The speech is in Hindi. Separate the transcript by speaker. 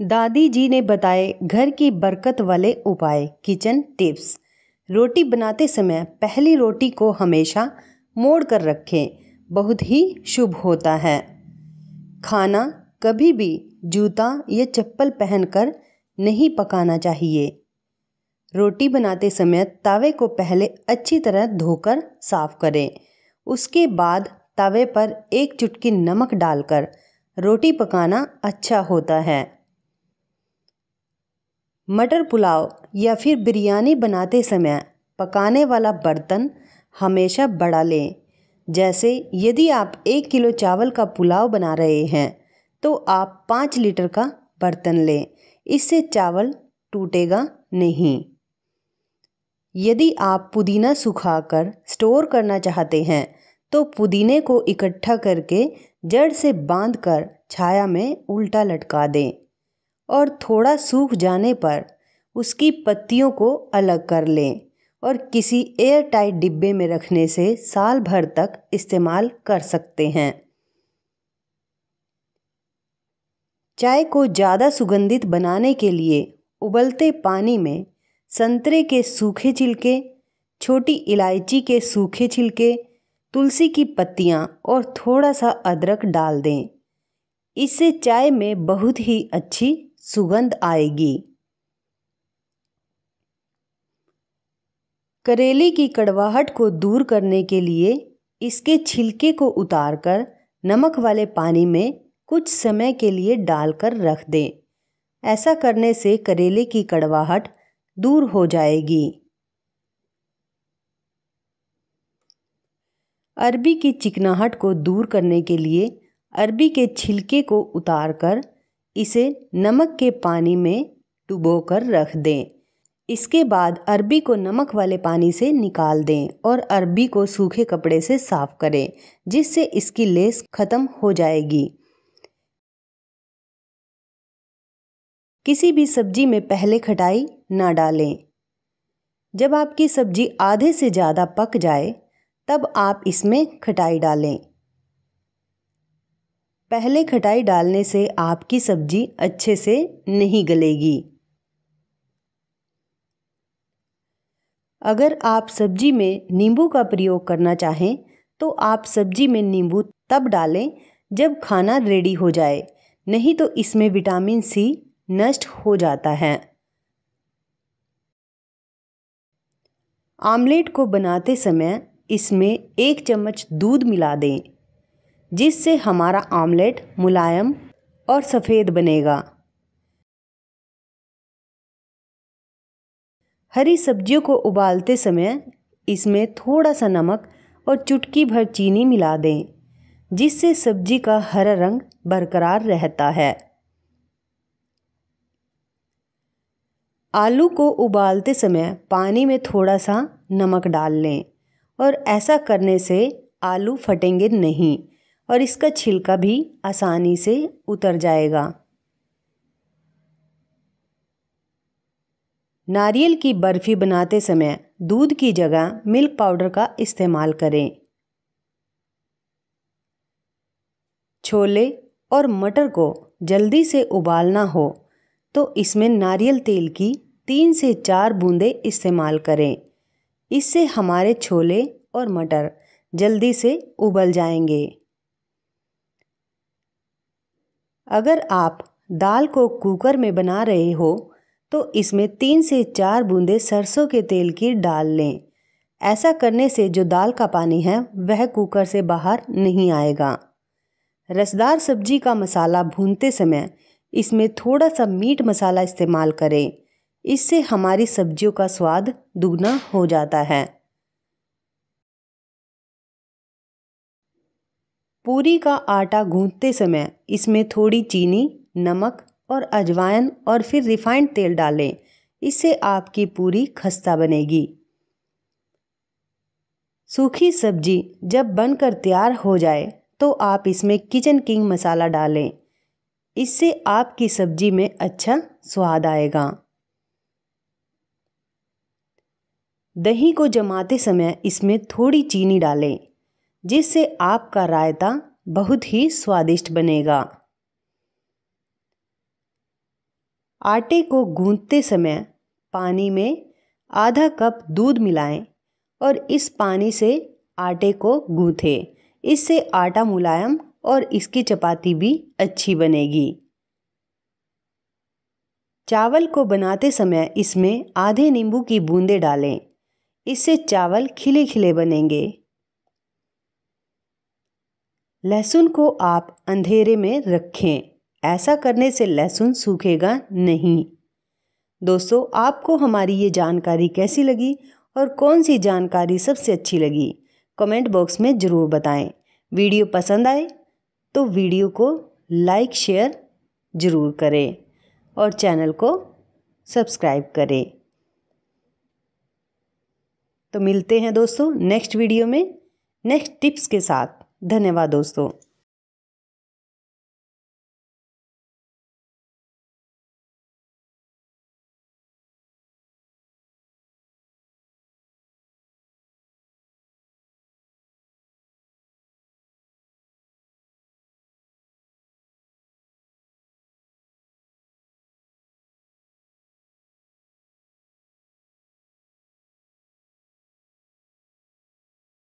Speaker 1: दादी जी ने बताए घर की बरकत वाले उपाय, किचन टिप्स। रोटी बनाते समय पहली रोटी को हमेशा मोड़ कर रखें, बहुत ही शुभ होता है। खाना कभी भी जूता या चप्पल पहनकर नहीं पकाना चाहिए। रोटी बनाते समय तवे को पहले अच्छी तरह धोकर साफ़ करें। उसके बाद तवे पर एक चुटकी नमक डालकर रोटी पकाना अच्छा होता है। मटर पुलाव या फिर बिरयानी बनाते समय पकाने वाला बर्तन हमेशा बड़ा लें। जैसे यदि आप एक किलो चावल का पुलाव बना रहे हैं तो आप पाँच लीटर का बर्तन लें। इससे चावल टूटेगा नहीं। यदि आप पुदीना सुखाकर स्टोर करना चाहते हैं तो पुदीने को इकट्ठा करके जड़ से बांधकर छाया में उल्टा लटका दें। और थोड़ा सूख जाने पर उसकी पत्तियों को अलग कर लें और किसी एयर टाइट डिब्बे में रखने से साल भर तक इस्तेमाल कर सकते हैं। चाय को ज़्यादा सुगंधित बनाने के लिए उबलते पानी में संतरे के सूखे छिलके, छोटी इलायची के सूखे छिलके, तुलसी की पत्तियाँ और थोड़ा सा अदरक डाल दें। इससे चाय में बहुत ही अच्छी सुगंध आएगी। करेले की कड़वाहट को दूर करने के लिए इसके छिलके को उतारकर नमक वाले पानी में कुछ समय के लिए डालकर रख दें। ऐसा करने से करेले की कड़वाहट दूर हो जाएगी। अरबी की चिकनाहट को दूर करने के लिए अरबी के छिलके को उतारकर इसे नमक के पानी में डुबोकर रख दें। इसके बाद अरबी को नमक वाले पानी से निकाल दें और अरबी को सूखे कपड़े से साफ़ करें, जिससे इसकी लेस ख़त्म हो जाएगी। किसी भी सब्ज़ी में पहले खटाई ना डालें। जब आपकी सब्ज़ी आधे से ज़्यादा पक जाए, तब आप इसमें खटाई डालें। पहले खटाई डालने से आपकी सब्ज़ी अच्छे से नहीं गलेगी। अगर आप सब्ज़ी में नींबू का प्रयोग करना चाहें तो आप सब्ज़ी में नींबू तब डालें जब खाना रेडी हो जाए, नहीं तो इसमें विटामिन सी नष्ट हो जाता है। आमलेट को बनाते समय इसमें एक चम्मच दूध मिला दें। जिससे हमारा आमलेट मुलायम और सफ़ेद बनेगा। हरी सब्जियों को उबालते समय इसमें थोड़ा सा नमक और चुटकी भर चीनी मिला दें, जिससे सब्ज़ी का हरा रंग बरकरार रहता है। आलू को उबालते समय पानी में थोड़ा सा नमक डाल लें और ऐसा करने से आलू फटेंगे नहीं। और इसका छिलका भी आसानी से उतर जाएगा। नारियल की बर्फ़ी बनाते समय दूध की जगह मिल्क पाउडर का इस्तेमाल करें। छोले और मटर को जल्दी से उबालना हो तो इसमें नारियल तेल की तीन से चार बूंदें इस्तेमाल करें। इससे हमारे छोले और मटर जल्दी से उबल जाएँगे। अगर आप दाल को कुकर में बना रहे हो तो इसमें तीन से चार बूंदे सरसों के तेल की डाल लें। ऐसा करने से जो दाल का पानी है, वह कुकर से बाहर नहीं आएगा। रसदार सब्ज़ी का मसाला भूनते समय इसमें थोड़ा सा मीट मसाला इस्तेमाल करें। इससे हमारी सब्जियों का स्वाद दुगना हो जाता है। पूरी का आटा गूंथते समय इसमें थोड़ी चीनी, नमक और अजवाइन और फिर रिफाइंड तेल डालें। इससे आपकी पूरी खस्ता बनेगी। सूखी सब्ज़ी जब बनकर तैयार हो जाए तो आप इसमें किचन किंग मसाला डालें। इससे आपकी सब्ज़ी में अच्छा स्वाद आएगा। दही को जमाते समय इसमें थोड़ी चीनी डालें। जिससे आपका रायता बहुत ही स्वादिष्ट बनेगा। आटे को गूंथते समय पानी में आधा कप दूध मिलाएँ और इस पानी से आटे को गूंथें। इससे आटा मुलायम और इसकी चपाती भी अच्छी बनेगी। चावल को बनाते समय इसमें आधे नींबू की बूंदें डालें। इससे चावल खिले खिले बनेंगे। लहसुन को आप अंधेरे में रखें। ऐसा करने से लहसुन सूखेगा नहीं। दोस्तों, आपको हमारी ये जानकारी कैसी लगी और कौन सी जानकारी सबसे अच्छी लगी, कमेंट बॉक्स में ज़रूर बताएँ। वीडियो पसंद आए तो वीडियो को लाइक, शेयर ज़रूर करें और चैनल को सब्सक्राइब करें। तो मिलते हैं दोस्तों नेक्स्ट वीडियो में नेक्स्ट टिप्स के साथ। धन्यवाद दोस्तों।